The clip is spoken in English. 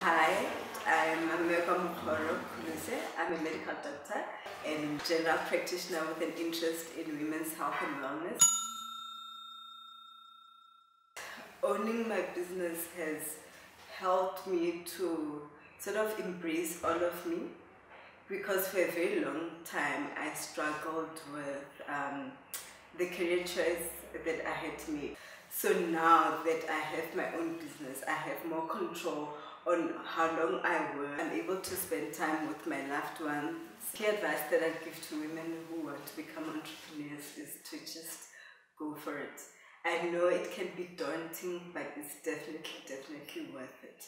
Hi, I'm Ameka Mukoro Kuluse. I'm a medical doctor and general practitioner with an interest in women's health and wellness. Owning my business has helped me to sort of embrace all of me because for a very long time I struggled with um, the career choice that I had made. So now that I have my own business, I have more control on how long I work. I'm able to spend time with my loved ones. Key advice that I give to women who want to become entrepreneurs is to just go for it. I know it can be daunting, but it's definitely, definitely worth it.